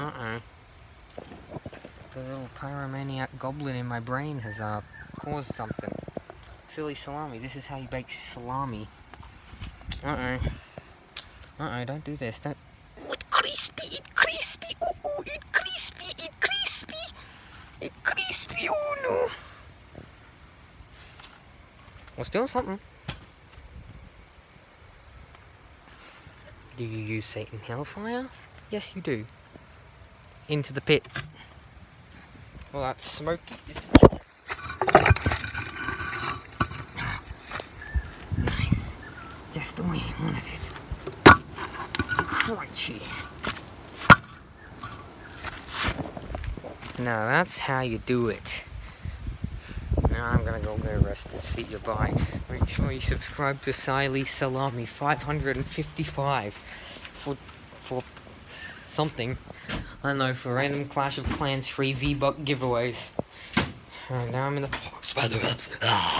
Uh-oh. The little pyromaniac goblin in my brain has, uh, caused something. Silly salami, this is how you bake salami. Uh-oh. Uh-oh, don't do this, don't... Oh, it's crispy, it's crispy, oh, oh, it's crispy, it's crispy. It's crispy, oh no. Let's do something. Do you use Satan Hellfire? Yes, you do. Into the pit. Well, that's smoky. Nice. Just the way I wanted it. Crunchy. Now that's how you do it. Now I'm gonna go get rest and see you bye. Make sure you subscribe to Silly Salami 555 for for something. I don't know, for random Clash of Clans free V-Buck giveaways. Alright, now I'm in the spider webs. Ah.